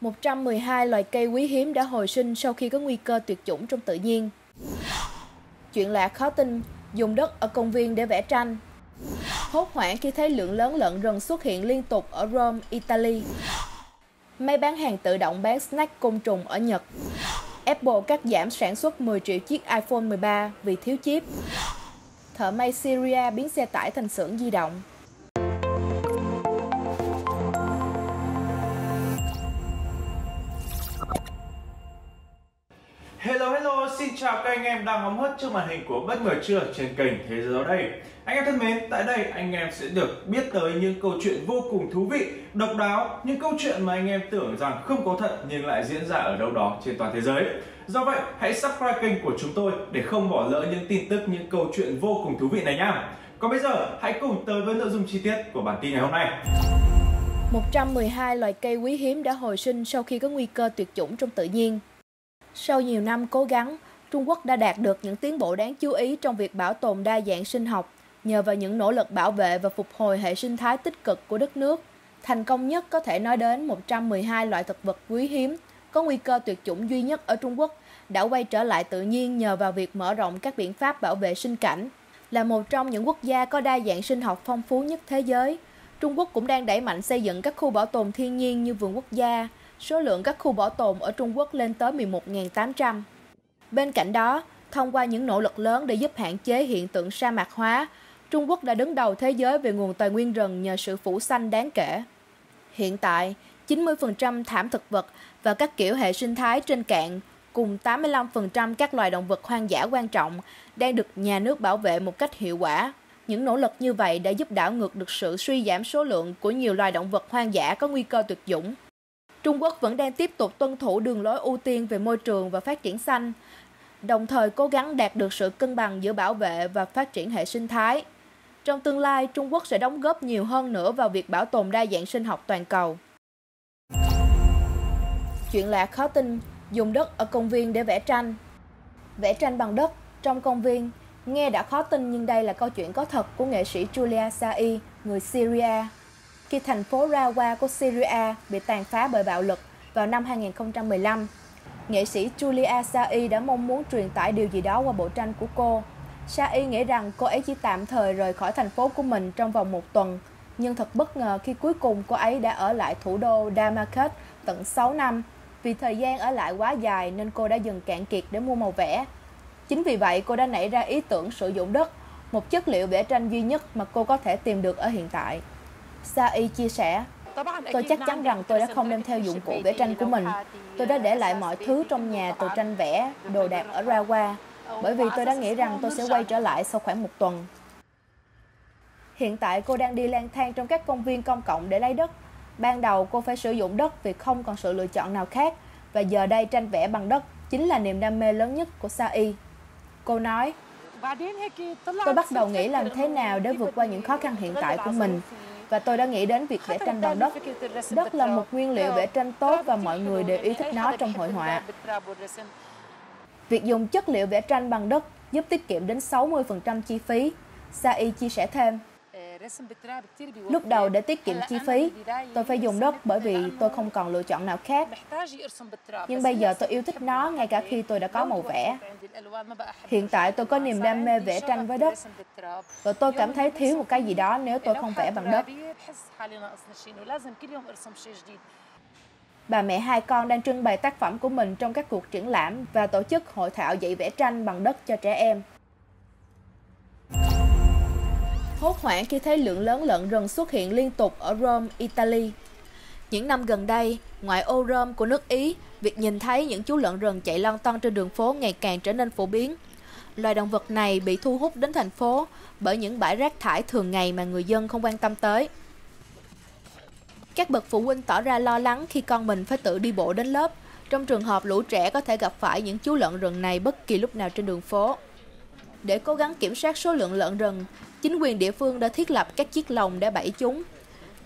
112 loài cây quý hiếm đã hồi sinh sau khi có nguy cơ tuyệt chủng trong tự nhiên. Chuyện lạ khó tin, dùng đất ở công viên để vẽ tranh. Hốt hoảng khi thấy lượng lớn lợn rừng xuất hiện liên tục ở Rome, Italy. Máy bán hàng tự động bán snack côn trùng ở Nhật. Apple cắt giảm sản xuất 10 triệu chiếc iPhone 13 vì thiếu chip. Thợ may Syria biến xe tải thành xưởng di động. Chào các anh em đang ngắm hất trước màn hình của bất ngờ trưa trên kênh Thế giới đây. Anh em thân mến, tại đây anh em sẽ được biết tới những câu chuyện vô cùng thú vị, độc đáo, những câu chuyện mà anh em tưởng rằng không có thật nhưng lại diễn ra ở đâu đó trên toàn thế giới. Do vậy, hãy subscribe kênh của chúng tôi để không bỏ lỡ những tin tức, những câu chuyện vô cùng thú vị này nhé. Còn bây giờ, hãy cùng tới với nội dung chi tiết của bản tin ngày hôm nay. 112 loài cây quý hiếm đã hồi sinh sau khi có nguy cơ tuyệt chủng trong tự nhiên. Sau nhiều năm cố gắng, Trung Quốc đã đạt được những tiến bộ đáng chú ý trong việc bảo tồn đa dạng sinh học nhờ vào những nỗ lực bảo vệ và phục hồi hệ sinh thái tích cực của đất nước. Thành công nhất có thể nói đến 112 loại thực vật quý hiếm có nguy cơ tuyệt chủng duy nhất ở Trung Quốc đã quay trở lại tự nhiên nhờ vào việc mở rộng các biện pháp bảo vệ sinh cảnh. Là một trong những quốc gia có đa dạng sinh học phong phú nhất thế giới, Trung Quốc cũng đang đẩy mạnh xây dựng các khu bảo tồn thiên nhiên như vườn quốc gia, số lượng các khu bảo tồn ở Trung Quốc lên tới 11.800. Bên cạnh đó, thông qua những nỗ lực lớn để giúp hạn chế hiện tượng sa mạc hóa, Trung Quốc đã đứng đầu thế giới về nguồn tài nguyên rừng nhờ sự phủ xanh đáng kể. Hiện tại, 90% thảm thực vật và các kiểu hệ sinh thái trên cạn cùng 85% các loài động vật hoang dã quan trọng đang được nhà nước bảo vệ một cách hiệu quả. Những nỗ lực như vậy đã giúp đảo ngược được sự suy giảm số lượng của nhiều loài động vật hoang dã có nguy cơ tuyệt chủng. Trung Quốc vẫn đang tiếp tục tuân thủ đường lối ưu tiên về môi trường và phát triển xanh, đồng thời cố gắng đạt được sự cân bằng giữa bảo vệ và phát triển hệ sinh thái. Trong tương lai, Trung Quốc sẽ đóng góp nhiều hơn nữa vào việc bảo tồn đa dạng sinh học toàn cầu. Chuyện lạ khó tin, dùng đất ở công viên để vẽ tranh. Vẽ tranh bằng đất trong công viên, nghe đã khó tin nhưng đây là câu chuyện có thật của nghệ sĩ Julia Sai, người Syria khi thành phố Rawa của Syria bị tàn phá bởi bạo lực vào năm 2015. Nghệ sĩ Julia Sai đã mong muốn truyền tải điều gì đó qua bộ tranh của cô. Sai nghĩ rằng cô ấy chỉ tạm thời rời khỏi thành phố của mình trong vòng một tuần, nhưng thật bất ngờ khi cuối cùng cô ấy đã ở lại thủ đô Damascus tận 6 năm. Vì thời gian ở lại quá dài nên cô đã dần cạn kiệt để mua màu vẽ. Chính vì vậy cô đã nảy ra ý tưởng sử dụng đất, một chất liệu vẽ tranh duy nhất mà cô có thể tìm được ở hiện tại. Sai chia sẻ, Tôi chắc chắn rằng tôi đã không đem theo dụng cụ vẽ tranh của mình. Tôi đã để lại mọi thứ trong nhà từ tranh vẽ, đồ đạc ở Rawa, bởi vì tôi đã nghĩ rằng tôi sẽ quay trở lại sau khoảng một tuần. Hiện tại cô đang đi lang thang trong các công viên công cộng để lấy đất. Ban đầu cô phải sử dụng đất vì không còn sự lựa chọn nào khác, và giờ đây tranh vẽ bằng đất chính là niềm đam mê lớn nhất của Sai. Cô nói, Tôi bắt đầu nghĩ làm thế nào để vượt qua những khó khăn hiện tại của mình và tôi đã nghĩ đến việc vẽ tranh bằng đất. Đất là một nguyên liệu vẽ tranh tốt và mọi người đều yêu thích nó trong hội họa. Việc dùng chất liệu vẽ tranh bằng đất giúp tiết kiệm đến 60% chi phí. Sai chia sẻ thêm. Lúc đầu để tiết kiệm chi phí, tôi phải dùng đất bởi vì tôi không còn lựa chọn nào khác. Nhưng bây giờ tôi yêu thích nó ngay cả khi tôi đã có màu vẽ. Hiện tại tôi có niềm đam mê vẽ tranh với đất. Và tôi cảm thấy thiếu một cái gì đó nếu tôi không vẽ bằng đất. Bà mẹ hai con đang trưng bày tác phẩm của mình trong các cuộc triển lãm và tổ chức hội thảo dạy vẽ tranh bằng đất cho trẻ em. Hốt hoảng khi thấy lượng lớn lợn rừng xuất hiện liên tục ở Rome, Italy. Những năm gần đây, ngoại ô Rome của nước Ý, việc nhìn thấy những chú lợn rừng chạy lon ton trên đường phố ngày càng trở nên phổ biến. Loài động vật này bị thu hút đến thành phố bởi những bãi rác thải thường ngày mà người dân không quan tâm tới. Các bậc phụ huynh tỏ ra lo lắng khi con mình phải tự đi bộ đến lớp, trong trường hợp lũ trẻ có thể gặp phải những chú lợn rừng này bất kỳ lúc nào trên đường phố. Để cố gắng kiểm soát số lượng lợn rừng, chính quyền địa phương đã thiết lập các chiếc lồng để bẫy chúng.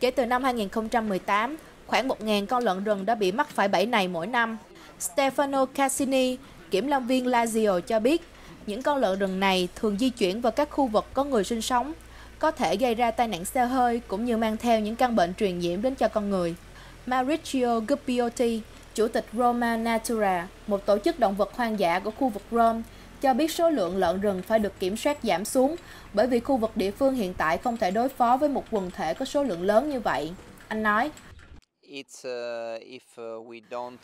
Kể từ năm 2018, khoảng 1.000 con lợn rừng đã bị mắc phải bẫy này mỗi năm. Stefano Cassini, kiểm lâm viên Lazio cho biết, những con lợn rừng này thường di chuyển vào các khu vực có người sinh sống, có thể gây ra tai nạn xe hơi cũng như mang theo những căn bệnh truyền nhiễm đến cho con người. Mauricio Gubbiotti, chủ tịch Roma Natura, một tổ chức động vật hoang dã của khu vực Rome, cho biết số lượng lợn rừng phải được kiểm soát giảm xuống bởi vì khu vực địa phương hiện tại không thể đối phó với một quần thể có số lượng lớn như vậy. Anh nói,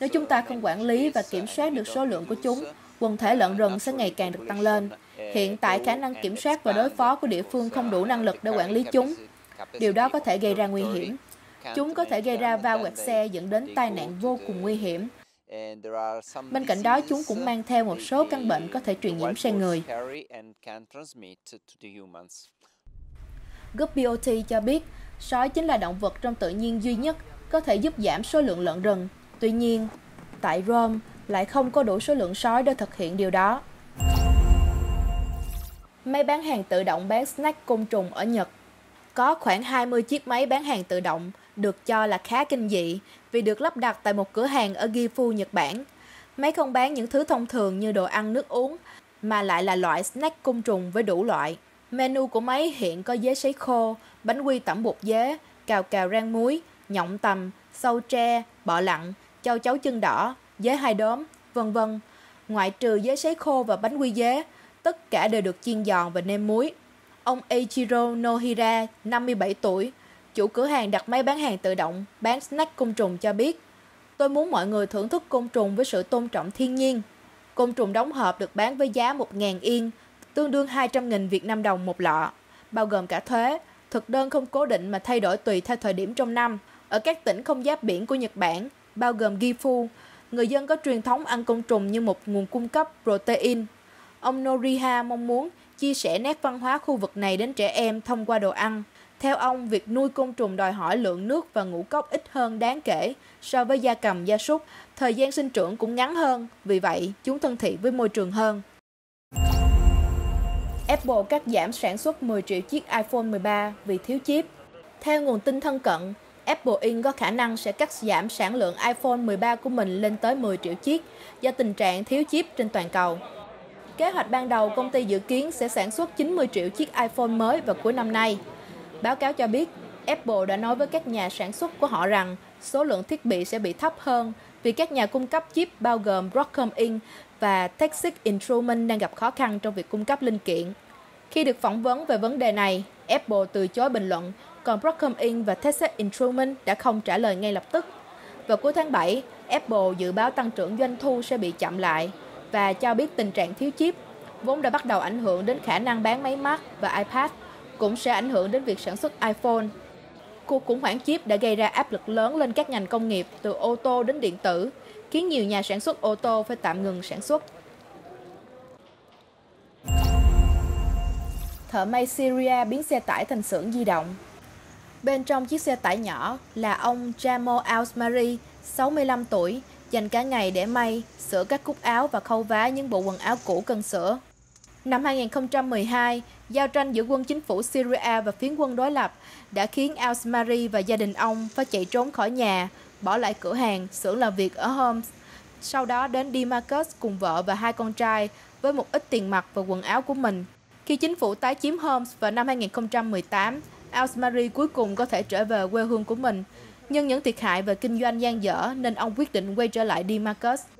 nếu chúng ta không quản lý và kiểm soát được số lượng của chúng, quần thể lợn rừng sẽ ngày càng được tăng lên. Hiện tại khả năng kiểm soát và đối phó của địa phương không đủ năng lực để quản lý chúng. Điều đó có thể gây ra nguy hiểm. Chúng có thể gây ra va quẹt xe dẫn đến tai nạn vô cùng nguy hiểm. Bên cạnh đó, chúng cũng mang theo một số căn bệnh có thể truyền nhiễm sang người. GovBOT cho biết, sói chính là động vật trong tự nhiên duy nhất có thể giúp giảm số lượng lợn rừng. Tuy nhiên, tại Rome lại không có đủ số lượng sói để thực hiện điều đó. Máy bán hàng tự động bán snack côn trùng ở Nhật Có khoảng 20 chiếc máy bán hàng tự động được cho là khá kinh dị vì được lắp đặt tại một cửa hàng ở Gifu, Nhật Bản. Máy không bán những thứ thông thường như đồ ăn nước uống, mà lại là loại snack côn trùng với đủ loại. Menu của máy hiện có dế sấy khô, bánh quy tẩm bột dế, cào cào rang muối, nhộng tầm, sâu tre, bọ lặn, châu chấu chân đỏ, dế hai đốm, vân vân. Ngoại trừ dế sấy khô và bánh quy dế, tất cả đều được chiên giòn và nêm muối. Ông Eiichiro Nohira, 57 tuổi, chủ cửa hàng đặt máy bán hàng tự động, bán snack côn trùng cho biết, tôi muốn mọi người thưởng thức côn trùng với sự tôn trọng thiên nhiên. Côn trùng đóng hộp được bán với giá 1.000 yên, tương đương 200.000 Việt Nam đồng một lọ, bao gồm cả thuế, thực đơn không cố định mà thay đổi tùy theo thời điểm trong năm. Ở các tỉnh không giáp biển của Nhật Bản, bao gồm Gifu, người dân có truyền thống ăn côn trùng như một nguồn cung cấp protein. Ông Noriha mong muốn chia sẻ nét văn hóa khu vực này đến trẻ em thông qua đồ ăn. Theo ông, việc nuôi côn trùng đòi hỏi lượng nước và ngũ cốc ít hơn đáng kể so với gia cầm, gia súc. Thời gian sinh trưởng cũng ngắn hơn, vì vậy chúng thân thiện với môi trường hơn. Apple cắt giảm sản xuất 10 triệu chiếc iPhone 13 vì thiếu chip. Theo nguồn tin thân cận, Apple Inc. có khả năng sẽ cắt giảm sản lượng iPhone 13 của mình lên tới 10 triệu chiếc do tình trạng thiếu chip trên toàn cầu. Kế hoạch ban đầu, công ty dự kiến sẽ sản xuất 90 triệu chiếc iPhone mới vào cuối năm nay. Báo cáo cho biết, Apple đã nói với các nhà sản xuất của họ rằng số lượng thiết bị sẽ bị thấp hơn vì các nhà cung cấp chip bao gồm Broadcom Inc. và Texas Instruments đang gặp khó khăn trong việc cung cấp linh kiện. Khi được phỏng vấn về vấn đề này, Apple từ chối bình luận, còn Broadcom Inc. và Texas Instruments đã không trả lời ngay lập tức. Vào cuối tháng 7, Apple dự báo tăng trưởng doanh thu sẽ bị chậm lại và cho biết tình trạng thiếu chip vốn đã bắt đầu ảnh hưởng đến khả năng bán máy Mac và iPad cũng sẽ ảnh hưởng đến việc sản xuất iPhone. Cuộc khủng hoảng chip đã gây ra áp lực lớn lên các ngành công nghiệp từ ô tô đến điện tử, khiến nhiều nhà sản xuất ô tô phải tạm ngừng sản xuất. Thợ may Syria biến xe tải thành xưởng di động. Bên trong chiếc xe tải nhỏ là ông Jamo Alsmari, 65 tuổi, dành cả ngày để may, sửa các cúc áo và khâu vá những bộ quần áo cũ cần sửa. Năm 2012, giao tranh giữa quân chính phủ Syria và phiến quân đối lập đã khiến Al-Smari và gia đình ông phải chạy trốn khỏi nhà, bỏ lại cửa hàng, xưởng làm việc ở Homs. Sau đó đến Damascus cùng vợ và hai con trai với một ít tiền mặt và quần áo của mình. Khi chính phủ tái chiếm Homs vào năm 2018, Al-Smari cuối cùng có thể trở về quê hương của mình. Nhưng những thiệt hại về kinh doanh gian dở nên ông quyết định quay trở lại Damascus.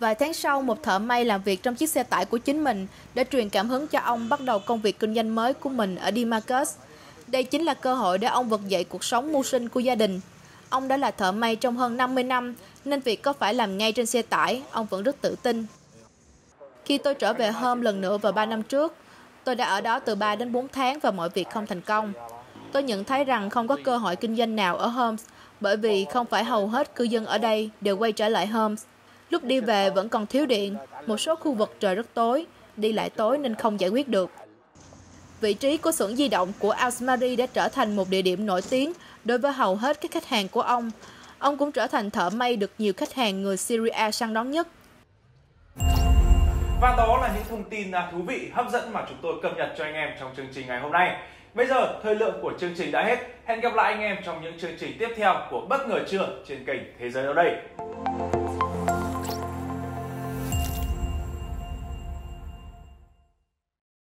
Vài tháng sau, một thợ may làm việc trong chiếc xe tải của chính mình đã truyền cảm hứng cho ông bắt đầu công việc kinh doanh mới của mình ở Damascus. Đây chính là cơ hội để ông vực dậy cuộc sống mưu sinh của gia đình. Ông đã là thợ may trong hơn 50 năm, nên việc có phải làm ngay trên xe tải, ông vẫn rất tự tin. Khi tôi trở về hôm lần nữa vào 3 năm trước, tôi đã ở đó từ 3 đến 4 tháng và mọi việc không thành công. Tôi nhận thấy rằng không có cơ hội kinh doanh nào ở Homs bởi vì không phải hầu hết cư dân ở đây đều quay trở lại Homs. Lúc đi về vẫn còn thiếu điện, một số khu vực trời rất tối, đi lại tối nên không giải quyết được. Vị trí của xưởng di động của Alsmari đã trở thành một địa điểm nổi tiếng đối với hầu hết các khách hàng của ông. Ông cũng trở thành thợ may được nhiều khách hàng người Syria săn đón nhất. Và đó là những thông tin à, thú vị, hấp dẫn mà chúng tôi cập nhật cho anh em trong chương trình ngày hôm nay. Bây giờ, thời lượng của chương trình đã hết. Hẹn gặp lại anh em trong những chương trình tiếp theo của Bất ngờ trưa trên kênh Thế giới ở đây.